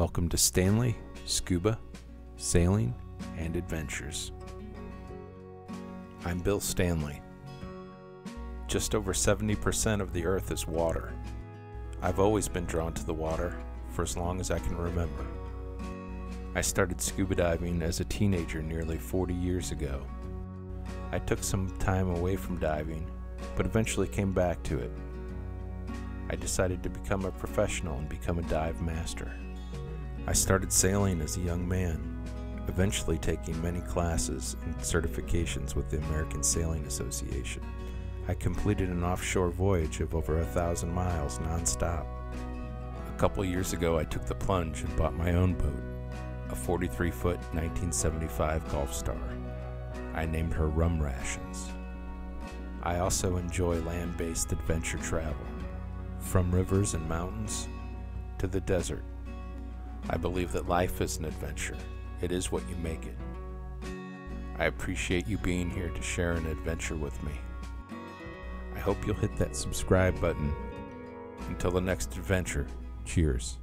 Welcome to Stanley, Scuba, Sailing, and Adventures. I'm Bill Stanley. Just over 70% of the Earth is water. I've always been drawn to the water for as long as I can remember. I started scuba diving as a teenager nearly 40 years ago. I took some time away from diving, but eventually came back to it. I decided to become a professional and become a dive master. I started sailing as a young man, eventually taking many classes and certifications with the American Sailing Association. I completed an offshore voyage of over a thousand miles nonstop. A couple years ago, I took the plunge and bought my own boat, a 43 foot 1975 Gulfstar. I named her Rum Rations. I also enjoy land based adventure travel, from rivers and mountains to the desert. I believe that life is an adventure, it is what you make it. I appreciate you being here to share an adventure with me. I hope you'll hit that subscribe button. Until the next adventure, cheers.